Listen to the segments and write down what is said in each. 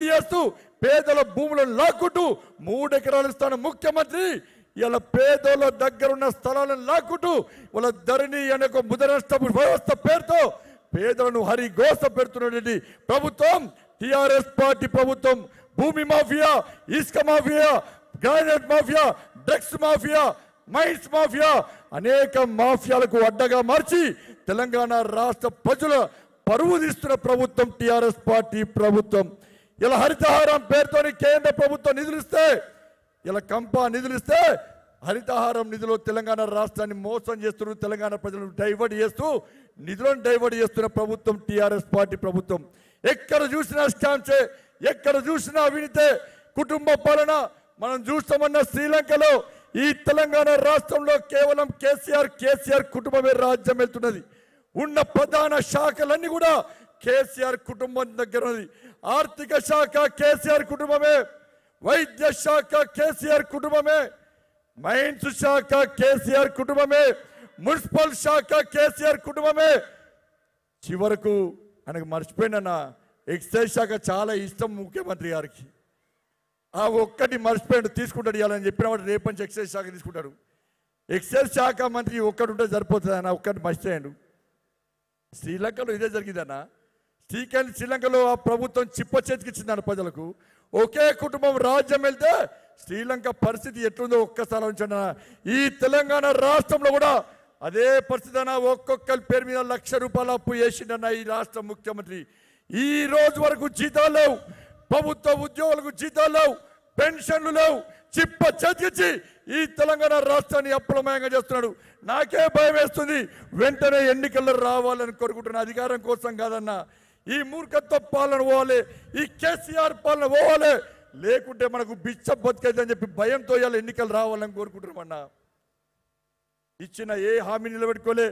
చేస్తూ పేదల భూములను లాక్కుంటూ మూడు ఎకరాలు ఇస్తాను ముఖ్యమంత్రి. ఇలా పేదల దగ్గర ఉన్న స్థలాలను లాక్కుంటూ వాళ్ళ ధరణి అనే ఒక ముదనష్టపు వ్యవస్థ పేరుతో పేదలను హరిగోస పెడుతున్నటువంటి ప్రభుత్వం టిఆర్ఎస్ పార్టీ ప్రభుత్వం భూమి మాఫియా ఇసుక mafia granite mafia drugs mafia mines mafia అనేక మాఫియాలకు అడ్డగా మార్చి తెలంగాణ రాష్ట్ర ప్రజల పరువు తీస్తున్న ప్రభుత్వం టిఆర్ఎస్ పార్టీ ప్రభుత్వం. ఇలా హరితహారం పేరుతోని కేంద్ర ప్రభుత్వం నిధులు ఇస్తే ఇలా కంపా నిధులు ఇస్తే హరితహారం నిధులు తెలంగాణ రాష్ట్రాన్ని మోసం చేస్తున్నారు తెలంగాణ ప్రజలను డైవర్ట్ చేస్తూ నిధులను డైవర్ట్ చేస్తున్న ప్రభుత్వం టీఆర్ఎస్ పార్టీ ప్రభుత్వం. ఎక్కడ చూసినా స్కామ్సే ఎక్కడ చూసినా వినితే కుటుంబ పాలన మనం చూస్తామన్న శ్రీలంకలో ఈ తెలంగాణ రాష్ట్రంలో కేవలం కేసీఆర్ కేసీఆర్ కుటుంబమే రాజ్యం వెళ్తున్నది. ఉన్న ప్రధాన శాఖలన్నీ కూడా కేసీఆర్ కుటుంబం దగ్గర ఉన్నది. ఆర్థిక శాఖ కేసీఆర్ కుటుంబమే వైద్య శాఖ కేసీఆర్ కుటుంబమే మైన్స్ శాఖ కేసీఆర్ కుటుంబమే మున్సిపల్ శాఖ కేసీఆర్ కుటుంబమే. చివరకు ఆయనకు మర్చిపోయిన ఎక్సైజ్ శాఖ చాలా ఇష్టం ముఖ్యమంత్రి గారికి. ఆ ఒక్కటి మర్చిపోయాడు తీసుకుంటాడు ఇవ్వాలని చెప్పిన వాడు రేపు నుంచి ఎక్సైజ్ శాఖ తీసుకుంటాడు. ఎక్సైజ్ శాఖ మంత్రి ఒక్కడు ఉంటే సరిపోతుంది అన్న ఒక్కటి మర్చిపోయాడు. శ్రీలంకలో ఇదే జరిగిందన్నా. శ్రీకల్ శ్రీలంకలో ఆ ప్రభుత్వం చిప్ప చేతికిచ్చిందని ప్రజలకు. ఒకే కుటుంబం రాజ్యం వెళ్తే శ్రీలంక పరిస్థితి ఎట్లుందో ఒక్కసారి ఉంచండి ఈ తెలంగాణ రాష్ట్రంలో కూడా అదే పరిస్థితి అన్న. ఒక్కొక్కరి పేరు మీద లక్ష రూపాయల అప్పు వేసిండన్న ఈ రాష్ట్ర ముఖ్యమంత్రి. ఈ రోజు వరకు జీతాలు లేవు. ప్రభుత్వ ఉద్యోగులకు జీతాలు లేవు. పెన్షన్లు లేవు. చిప్ప చేతికిచ్చి ఈ తెలంగాణ రాష్ట్రాన్ని అప్పులమయంగా చేస్తున్నాడు. నాకే భయం వేస్తుంది. వెంటనే ఎన్నికల్లో రావాలని కోరుకుంటున్న అధికారం కోసం కాదన్నా. ఈ మూర్ఖత్వ పాలన పోవాలి ఈ కేసీఆర్ పాలన పోవాలి. లేకుంటే మనకు బిచ్చ బతికైందని చెప్పి భయంతో ఇవాళ ఎన్నికలు రావాలని కోరుకుంటున్నామన్నా ఇచ్చిన ఏ హామీ నిలబెట్టుకోలే.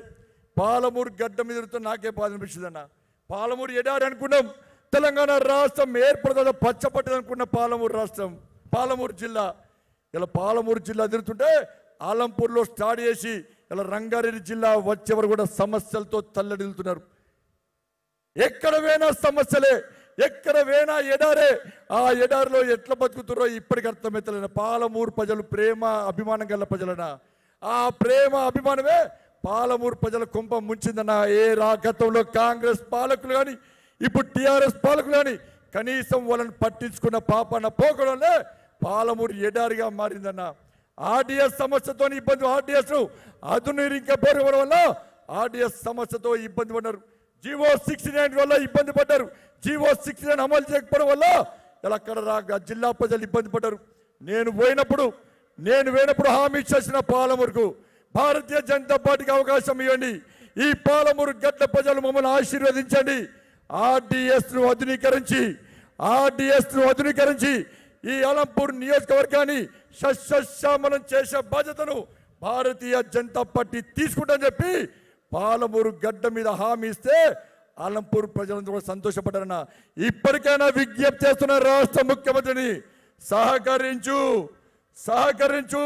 పాలమూరు గడ్డ మీద నాకే బాధ అనిపిస్తుంది అన్న. పాలమూరు ఎడారి అనుకున్నాం. తెలంగాణ రాష్ట్రం ఏర్పడదా పచ్చపట్టదు అనుకున్న పాలమూరు రాష్ట్రం పాలమూరు జిల్లా. ఇలా పాలమూరు జిల్లా తిరుగుతుంటే ఆలంపూర్లో స్టార్ట్ చేసి ఇలా రంగారెడ్డి జిల్లా వచ్చేవారు కూడా సమస్యలతో తల్లడిల్లుతున్నారు. ఎక్కడ వేనా సమస్యలే ఎక్కడ వేనా ఎడారే. ఆ ఎడారిలో ఎట్లా బతుకుతురో ఇప్పటికి అర్థమవుతలేన పాలమూరు ప్రజలు ప్రేమ అభిమానం గల ప్రజలనా? ఆ ప్రేమ అభిమానమే పాలమూరు ప్రజల కుంభం ముంచిందన్న. ఏ రా గతంలో కాంగ్రెస్ పాలకులు కానీ ఇప్పుడు టీఆర్ఎస్ పాలకులు కానీ కనీసం వాళ్ళని పట్టించుకున్న పాపన్న పోకడంలో పాలమూరు ఎడారిగా మారిందన్న. ఆర్డిఎస్ సమస్యతో ఇబ్బంది ఆర్డిఎస్ ఆధునీకరించబోవడం వల్ల ఆర్డిఎస్ సమస్యతో ఇబ్బంది పడ్డారు. జీవో సిక్స్టీ నైన్ వల్ల ఇబ్బంది పడ్డారు. జీవో సిక్స్టీ నైన్ అమలు చేయకపోవడం వల్ల ఇలా అక్కడ జిల్లా ప్రజలు ఇబ్బంది పడ్డారు. నేను పోయినప్పుడు నేను పోయినప్పుడు హామీ చేసిన పాలమూరుకు భారతీయ జనతా పార్టీకి అవకాశం ఇవ్వండి. ఈ పాలమూరు గడ్డ ప్రజలు మమ్మల్ని ఆశీర్వదించండి. ఆర్డిఎస్ను ఆధునీకరించి ఆర్డిఎస్ను ఆధునీకరించి ఈ అలంపూర్ నియోజకవర్గాన్ని సస్యశ్యామలం చేసే బాధ్యతను భారతీయ జనతా పార్టీ తీసుకుంటని చెప్పి పాలమూరు గడ్డ మీద హామీ ఇస్తే ఆలంపూర్ ప్రజలందరూ కూడా సంతోషపడ్డారన్న. ఇప్పటికైనా విజ్ఞప్తి చేస్తున్న రాష్ట్ర ముఖ్యమంత్రిని సహకరించు సహకరించు.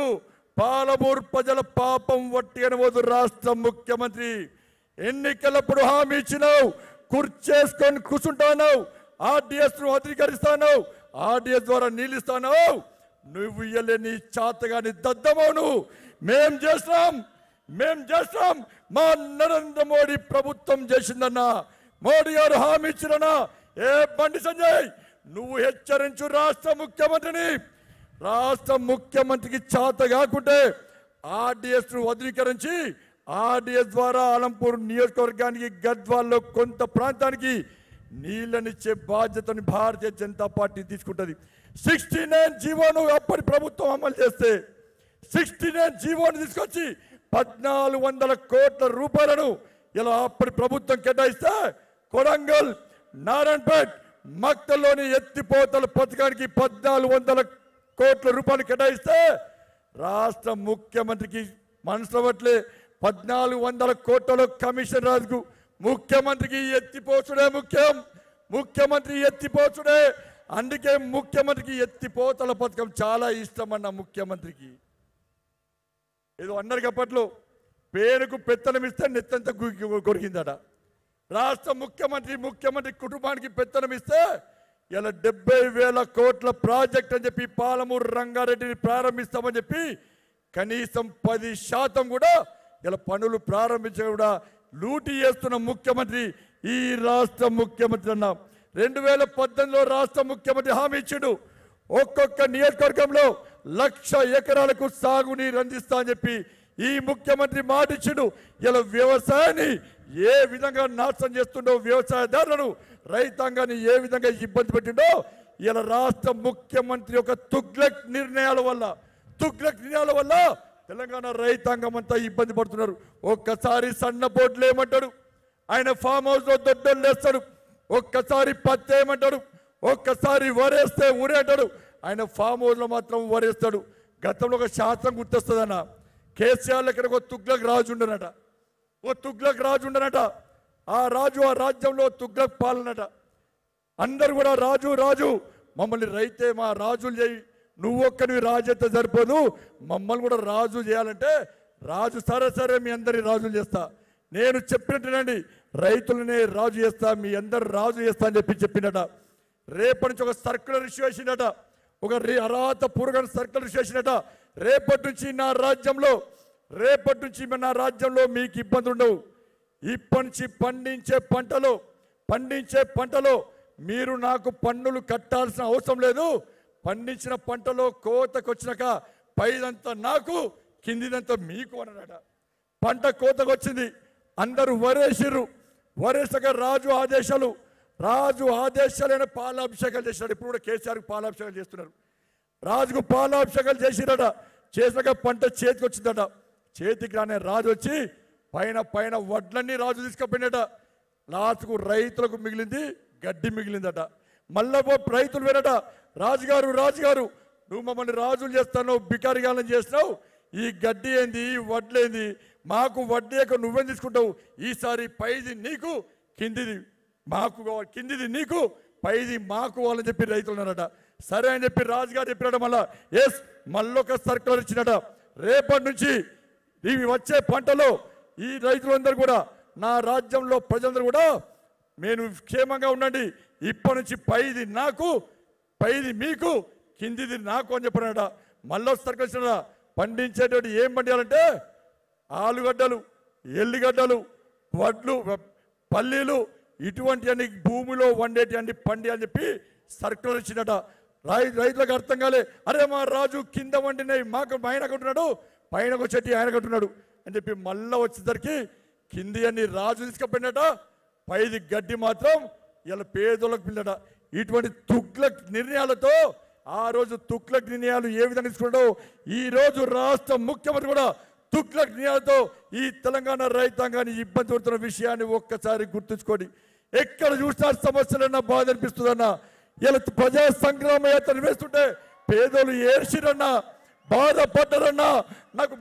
పాలమూరు ప్రజల పాపం వట్టి అనబోదు రాష్ట్ర ముఖ్యమంత్రి. ఎన్నికలప్పుడు హామీ ఇచ్చినావు కుర్చేసుకొని కూర్చుంటానావు ఆర్డిఎస్ను అధికరిస్తాను ఆర్డిఎస్ ద్వారా నీళ్ళిస్తాను నువ్వు ఇయ్యలే నీ చాతగాని దద్దమవును. మేం చేస్తాం మేం చేస్తాం. మా నరేంద్ర మోడీ ప్రభుత్వం చేసిందన్నా. మోడీ గారు హామీ ఇచ్చిరన్నా. ఏ బండి సంజయ్ నువ్వు హెచ్చరించు రాష్ట్ర ముఖ్యమంత్రిని. రాష్ట్ర ముఖ్యమంత్రికి చేత కాకుంటే ఆర్డిఎస్ వదిలీకరించి ఆర్డిఎస్ ద్వారా అలంపూర్ నియోజకవర్గానికి గద్వాల్లో కొంత ప్రాంతానికి నీళ్ళనిచ్చే బాధ్యతను భారతీయ జనతా పార్టీ తీసుకుంటుంది. సిక్స్టీ నైన్ జీవోను అప్పటి ప్రభుత్వం అమలు చేస్తే సిక్స్టీ నైన్ జీవోని తీసుకొచ్చి పద్నాలుగు వందల కోట్ల రూపాయలను ఇలా అప్పటి ప్రభుత్వం కేటాయిస్తే కొడంగల్ నారాయణపేట్ మక్తల్లోని ఎత్తిపోతల పథకానికి పద్నాలుగు వందల కోట్ల రూపాయలు కేటాయిస్తే రాష్ట్ర ముఖ్యమంత్రికి మనసులవట్లే పద్నాలుగు వందల కోట్ల కమిషన్ రాజుకు ముఖ్యమంత్రికి ఎత్తిపోచుడే ముఖ్యం. ముఖ్యమంత్రి ఎత్తిపోచుడే. అందుకే ముఖ్యమంత్రికి ఎత్తిపోతల పథకం చాలా ఇష్టం అన్న ముఖ్యమంత్రికి. ఏదో అన్నారు అప్పట్లో. పేరుకు పెత్తనం ఇస్తే నెత్తంత కొరికిందట. రాష్ట్ర ముఖ్యమంత్రి ముఖ్యమంత్రి కుటుంబానికి పెత్తనం ఇస్తే ఇలా డెబ్బై వేల కోట్ల ప్రాజెక్ట్ అని చెప్పి పాలమూరు రంగారెడ్డిని ప్రారంభిస్తామని చెప్పి కనీసం పది శాతం కూడా ఇలా పనులు ప్రారంభించ కూడా లూటీ చేస్తున్న ముఖ్యమంత్రి ఈ రాష్ట్ర ముఖ్యమంత్రి అన్న. రెండు వేల పద్దెనిమిదిలో రాష్ట్ర ముఖ్యమంత్రి హామీ ఇచ్చిండు. ఒక్కొక్క నియోజకవర్గంలో లక్ష ఎకరాలకు సాగునీరు అందిస్తా అని చెప్పి ఈ ముఖ్యమంత్రి మాటిచ్చుడు. ఇలా వ్యవసాయాన్ని ఏ విధంగా నాశనం చేస్తుండో వ్యవసాయదారులను రైతాంగాన్ని ఏ విధంగా ఇబ్బంది పెట్టిండో ఇలా రాష్ట్ర ముఖ్యమంత్రి యొక్క తుగ్లక్ నిర్ణయాల వల్ల తుగ్లక్ నిర్ణయాల వల్ల తెలంగాణ రైతాంగం అంతా ఇబ్బంది పడుతున్నారు. ఒక్కసారి సన్న బోర్డులు ఏమంటాడు? ఆయన ఫామ్ హౌస్లో దొడ్డోళ్ళు వేస్తాడు. ఒక్కసారి పత్తి ఏమంటాడు? ఒక్కసారి వరేస్తే ఊరేంటాడు ఆయన ఫామ్ హౌస్లో మాత్రం వరేస్తాడు గతంలో ఒక శాస్త్రం గుర్తొస్తుందన్న. కేసీఆర్ ఇక్కడ ఒక తుగ్లక్ రాజు ఉండనట. ఓ తుగ్లక్ రాజు ఉండనట. ఆ రాజు ఆ రాజ్యంలో తుగ్లక్ పాలనట. అందరు కూడా రాజు రాజు మమ్మల్ని రైతే మా రాజులు చేయి. నువ్వు ఒక్కనివి రాజు అయితే సరిపోదు. మమ్మల్ని కూడా రాజు చేయాలంటే రాజు సరే సరే మీ అందరి రాజులు చేస్తా. నేను చెప్పినట్టునండి రైతులనే రాజు చేస్తా మీ అందరు రాజు చేస్తా అని చెప్పి చెప్పినట. రేపటి నుంచి ఒక సర్కులర్ ఇష్యూ వేసిందట ఒక రి- అర్హత పూర్వక సర్కులర్ చేసినట. రేపటి నుంచి నా రాజ్యంలో రేపటి నుంచి నా రాజ్యంలో మీకు ఇబ్బంది ఉండవు. ఇప్పటి నుంచి పండించే పంటలో పండించే పంటలో మీరు నాకు పన్నులు కట్టాల్సిన అవసరం లేదు. పండించిన పంటలో కోతకు వచ్చినాక పైదంతా నాకు కిందిదంతా మీకు అన్నాడట పంట కోతకు వచ్చింది. అందరూ వరేసిర్రు. వరేసక రాజు ఆదేశాలు రాజు ఆదేశాలైన పాలాభిషేకాలు చేసినాడు. ఇప్పుడు కూడా కేసీఆర్కి పాలాభిషేకాలు చేస్తున్నారు. రాజుకు పాలాభిషేకాలు చేసిరట. చేసాక పంట చేతికి వచ్చిందట. చేతికి రానే రాజు వచ్చి పైన పైన వడ్లన్నీ రాజు తీసుకుపోయినట. లాస్ట్కు రైతులకు మిగిలింది గడ్డి మిగిలిందట. మళ్ళా రైతులు వినట రాజుగారు రాజుగారు నువ్వు మమ్మల్ని రాజులు చేస్తాను బికారిగాలను చేస్తున్నావు. ఈ గడ్డి ఏంది ఈ వడ్లేంది? మాకు వడ్డేక నువ్వేం తీసుకుంటావు? ఈసారి పైది నీకు కిందిది మాకు కావాలి కిందిది నీకు పైది మాకు వాళ్ళని చెప్పి రైతులు ఉన్నారట సరే అని చెప్పి రాజుగారు చెప్పినట మళ్ళా. ఎస్ మళ్ళొక సర్కులర్ ఇచ్చినట రేపటి నుంచి ఇవి వచ్చే పంటలో ఈ రైతులందరూ కూడా నా రాజ్యంలో ప్రజలందరూ కూడా నేను క్షేమంగా ఉండండి. ఇప్పటి నుంచి పైది నాకు పైది మీకు కిందిది నాకు అని చెప్పినట మళ్ళీ సర్కులర్ ఇచ్చినట పండించేటువంటి ఏం పండించాలంటే ఆలుగడ్డలు ఎల్లిగడ్డలు వడ్లు పల్లీలు ఇటువంటి అన్ని భూమిలో వండేటి అన్ని పండి అని చెప్పి సర్కులర్ ఇచ్చినట. రై రైతులకు అర్థం కాలే. అరే మా రాజు కింద వండినవి మాకు ఆయన కట్టున్నాడు పైన వచ్చేటి ఆయన కట్టున్నాడు అని చెప్పి మళ్ళా వచ్చేసరికి కింది అన్ని రాజు తీసుకుపోయినట. పైది గడ్డి మాత్రం ఇలా పేదోళ్ళకు పిల్లట. ఇటువంటి తుగ్లక్ నిర్ణయాలతో ఆ రోజు తుగ్లక్ నిర్ణయాలు ఏ విధంగా తీసుకున్నాడో ఈ రోజు రాష్ట్ర ముఖ్యమంత్రి కూడా తుగ్లక్ నిర్ణయాలతో ఈ తెలంగాణ రైతాంగాన్ని ఇబ్బంది పడుతున్న విషయాన్ని ఒక్కసారి గుర్తుంచుకోండి. ఎక్కడ చూసినా సమస్యలన్నా బాధ అనిపిస్తుందన్నా. ఇలా ప్రజా సంగ్రామ యాత్ర వేస్తుంటే పేదోళ్ళు ఏడ్చిరన్నా బాధపడ్డారన్నా. నాకు